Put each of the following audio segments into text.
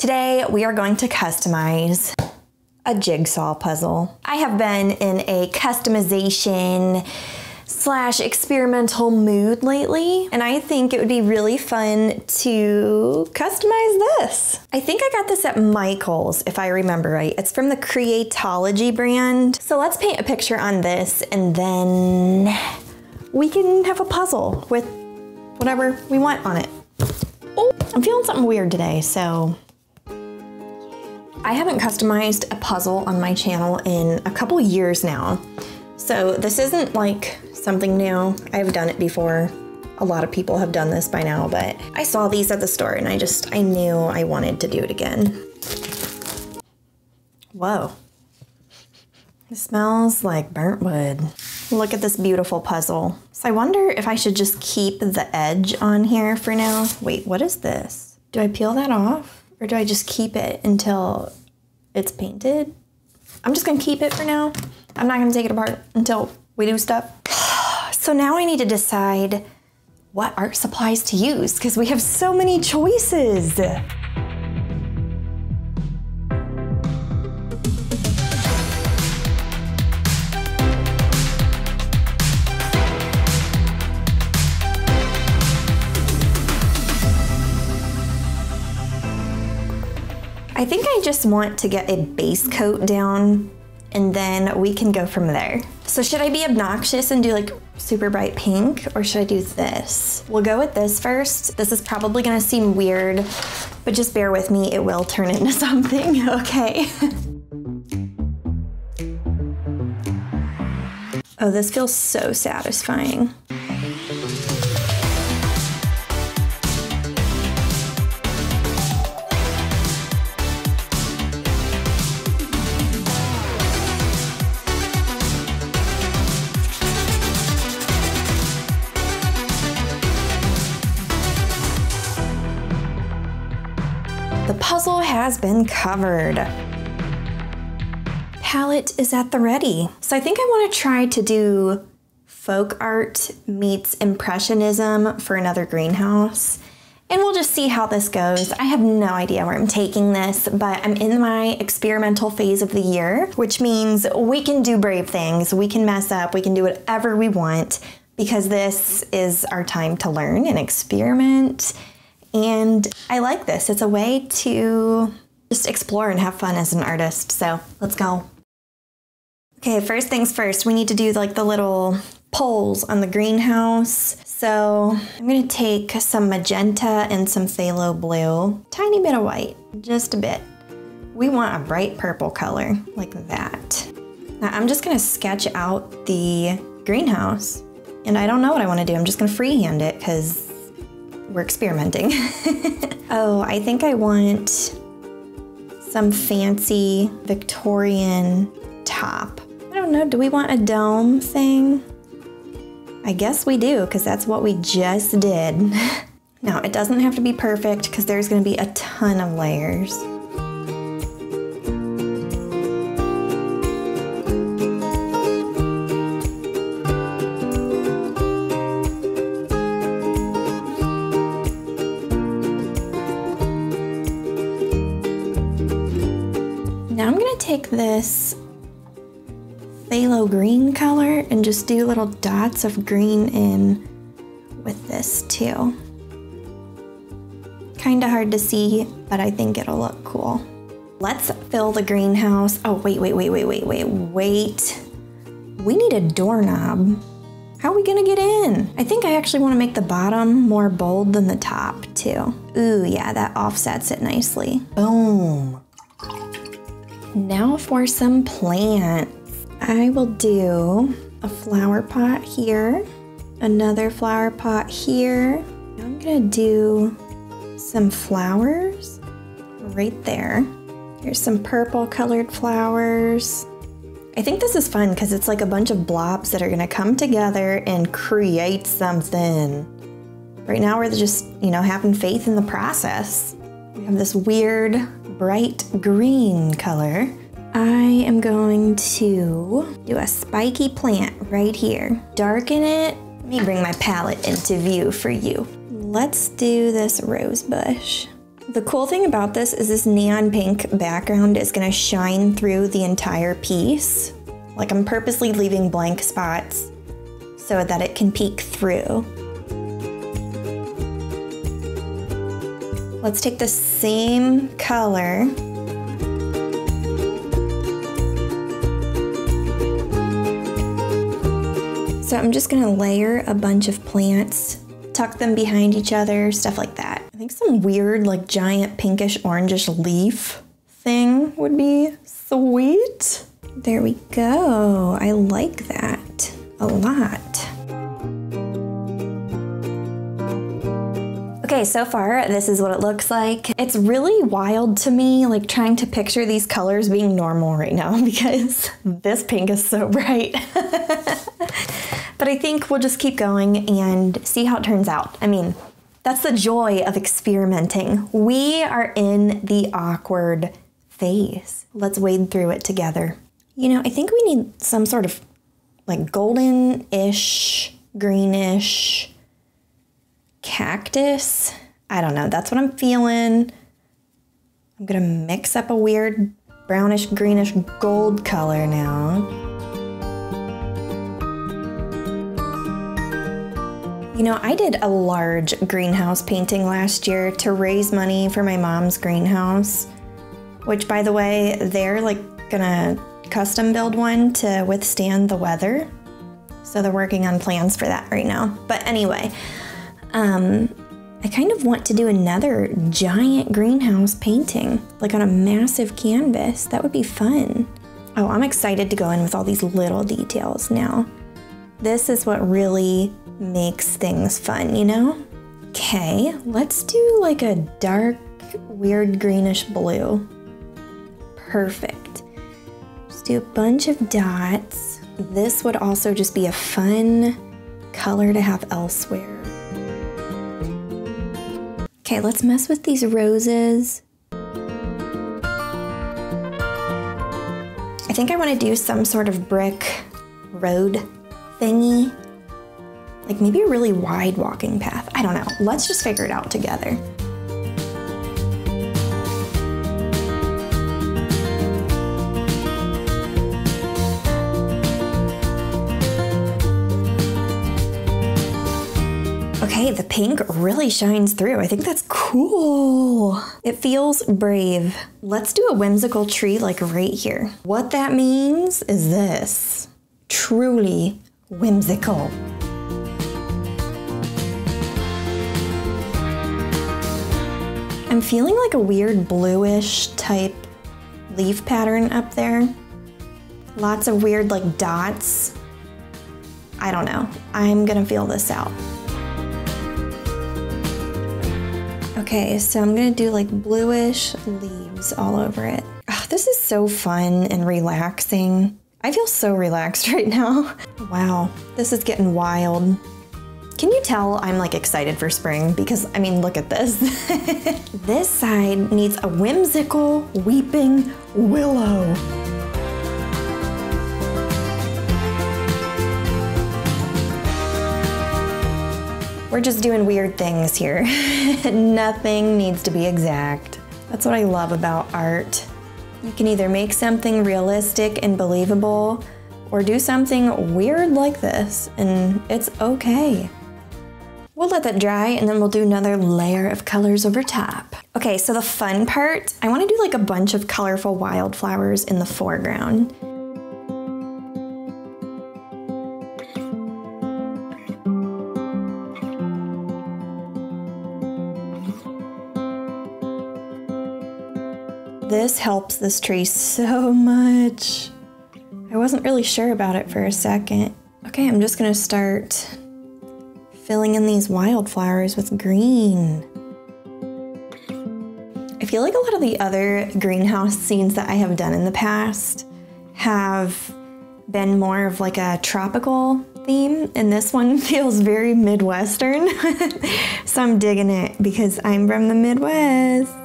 Today we are going to customize a jigsaw puzzle. I have been in a customization slash experimental mood lately, and I think it would be really fun to customize this. I think I got this at Michael's, if I remember right. It's from the Creatology brand. So let's paint a picture on this, and then we can have a puzzle with whatever we want on it. Oh, I'm feeling something weird today, so I haven't customized a puzzle on my channel in a couple years now. So this isn't like something new. I've done it before. A lot of people have done this by now, but I saw these at the store and I just, I knew I wanted to do it again. Whoa. It smells like burnt wood. Look at this beautiful puzzle. So I wonder if I should just keep the edge on here for now. Wait, what is this? Do I peel that off? Or do I just keep it until it's painted? I'm just gonna keep it for now. I'm not gonna take it apart until we do stuff. So now I need to decide what art supplies to use because we have so many choices. Think I just want to get a base coat down and then we can go from there. So should I be obnoxious and do like super bright pink or should I do this? We'll go with this first. This is probably gonna seem weird, but just bear with me, it will turn into something, okay? oh, this feels so satisfying. Puzzle has been covered. Palette is at the ready. So I think I want to try to do folk art meets impressionism for another greenhouse. And we'll just see how this goes. I have no idea where I'm taking this, but I'm in my experimental phase of the year, which means we can do brave things. We can mess up. We can do whatever we want because this is our time to learn and experiment and I like this. It's a way to just explore and have fun as an artist. So let's go. Okay, first things first, we need to do like the little poles on the greenhouse. So I'm gonna take some magenta and some phthalo blue, tiny bit of white, just a bit. We want a bright purple color like that. Now I'm just gonna sketch out the greenhouse and I don't know what I wanna do. I'm just gonna freehand it because we're experimenting. oh, I think I want some fancy Victorian top. I don't know, do we want a dome thing? I guess we do, because that's what we just did. now, it doesn't have to be perfect, because there's gonna be a ton of layers. This phthalo green color and just do little dots of green in with this too. Kind of hard to see, but I think it'll look cool. Let's fill the greenhouse. Oh, wait, wait, wait, wait, wait, wait, wait. We need a doorknob. How are we gonna get in? I think I actually wanna make the bottom more bold than the top too. Ooh, yeah, that offsets it nicely. Boom. Now for some plants. I will do a flower pot here, another flower pot here. I'm gonna do some flowers right there. Here's some purple colored flowers. I think this is fun because it's like a bunch of blobs that are gonna come together and create something. Right now we're just, you know, having faith in the process. We have this weird bright green color. I am going to do a spiky plant right here. Darken it. Let me bring my palette into view for you. Let's do this rose bush. The cool thing about this is this neon pink background is gonna shine through the entire piece. Like I'm purposely leaving blank spots so that it can peek through. Let's take the same color So I'm just gonna layer a bunch of plants, tuck them behind each other, stuff like that. I think some weird like giant pinkish orangish leaf thing would be sweet. There we go. I like that a lot. Okay, so far this is what it looks like. It's really wild to me, like trying to picture these colors being normal right now because this pink is so bright. but I think we'll just keep going and see how it turns out. I mean, that's the joy of experimenting. We are in the awkward phase. Let's wade through it together. You know, I think we need some sort of like golden-ish, greenish, cactus. I don't know. That's what I'm feeling. I'm gonna mix up a weird brownish, greenish, gold color now. You know, I did a large greenhouse painting last year to raise money for my mom's greenhouse, which, by the way, they're like gonna custom build one to withstand the weather. So they're working on plans for that right now. But anyway, um, I kind of want to do another giant greenhouse painting, like on a massive canvas. That would be fun. Oh, I'm excited to go in with all these little details now. This is what really makes things fun, you know? Okay, let's do like a dark, weird greenish blue. Perfect. Just do a bunch of dots. This would also just be a fun color to have elsewhere. Okay, let's mess with these roses. I think I want to do some sort of brick road thingy. Like maybe a really wide walking path. I don't know. Let's just figure it out together. The pink really shines through. I think that's cool. It feels brave. Let's do a whimsical tree like right here. What that means is this. Truly whimsical. I'm feeling like a weird bluish type leaf pattern up there. Lots of weird like dots. I don't know. I'm gonna feel this out. Okay, so I'm gonna do like bluish leaves all over it. Oh, this is so fun and relaxing. I feel so relaxed right now. Wow, this is getting wild. Can you tell I'm like excited for spring? Because I mean, look at this. this side needs a whimsical weeping willow. We're just doing weird things here. Nothing needs to be exact. That's what I love about art. You can either make something realistic and believable or do something weird like this, and it's okay. We'll let that dry and then we'll do another layer of colors over top. Okay, so the fun part, I wanna do like a bunch of colorful wildflowers in the foreground. This helps this tree so much. I wasn't really sure about it for a second. Okay, I'm just gonna start filling in these wildflowers with green. I feel like a lot of the other greenhouse scenes that I have done in the past have been more of like a tropical theme, and this one feels very Midwestern. so I'm digging it because I'm from the Midwest.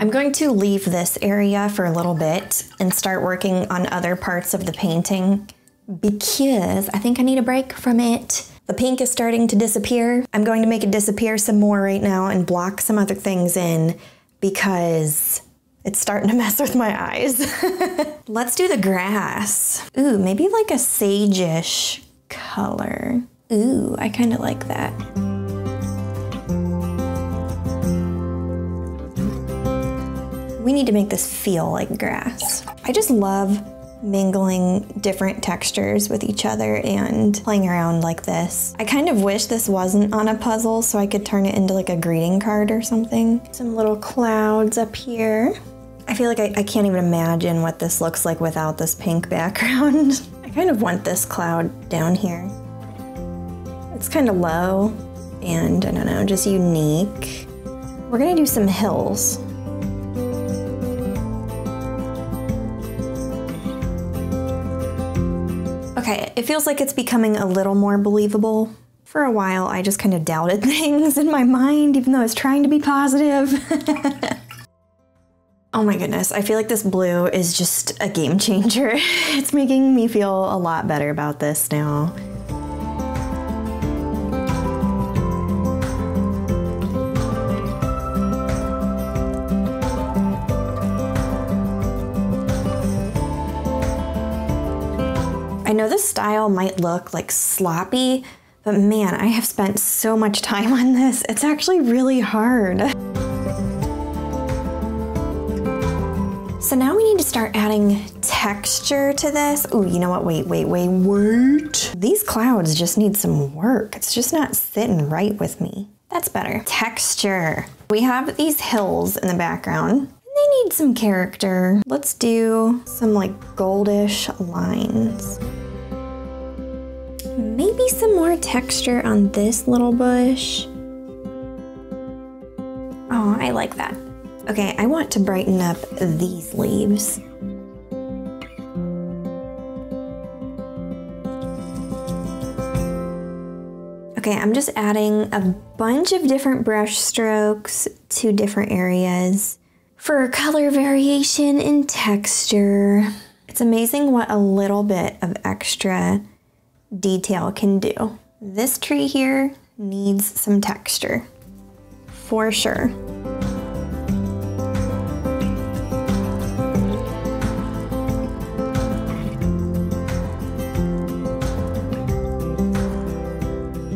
I'm going to leave this area for a little bit and start working on other parts of the painting because I think I need a break from it. The pink is starting to disappear. I'm going to make it disappear some more right now and block some other things in because it's starting to mess with my eyes. Let's do the grass. Ooh, maybe like a sage-ish color. Ooh, I kind of like that. Need to make this feel like grass. I just love mingling different textures with each other and playing around like this. I kind of wish this wasn't on a puzzle so I could turn it into like a greeting card or something. Some little clouds up here. I feel like I, I can't even imagine what this looks like without this pink background. I kind of want this cloud down here. It's kind of low and I don't know, just unique. We're gonna do some hills. It feels like it's becoming a little more believable. For a while, I just kind of doubted things in my mind, even though I was trying to be positive. oh my goodness, I feel like this blue is just a game changer. It's making me feel a lot better about this now. Know this style might look like sloppy, but man, I have spent so much time on this. It's actually really hard. So now we need to start adding texture to this. Oh, you know what? Wait, wait, wait, wait. These clouds just need some work. It's just not sitting right with me. That's better. Texture. We have these hills in the background. They need some character. Let's do some like goldish lines. Maybe some more texture on this little bush. Oh, I like that. Okay, I want to brighten up these leaves. Okay, I'm just adding a bunch of different brush strokes to different areas for color variation and texture. It's amazing what a little bit of extra detail can do. This tree here needs some texture, for sure.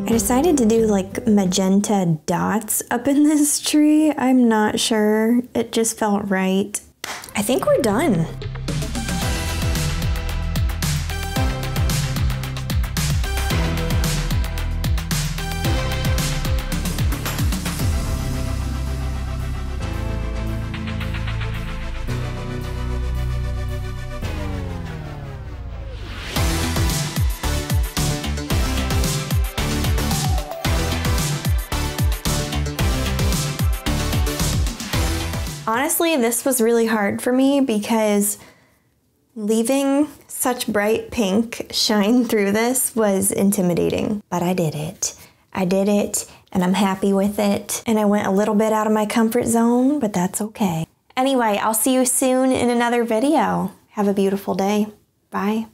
I decided to do like magenta dots up in this tree. I'm not sure. It just felt right. I think we're done. Honestly, this was really hard for me because leaving such bright pink shine through this was intimidating. But I did it. I did it and I'm happy with it. And I went a little bit out of my comfort zone, but that's okay. Anyway, I'll see you soon in another video. Have a beautiful day. Bye.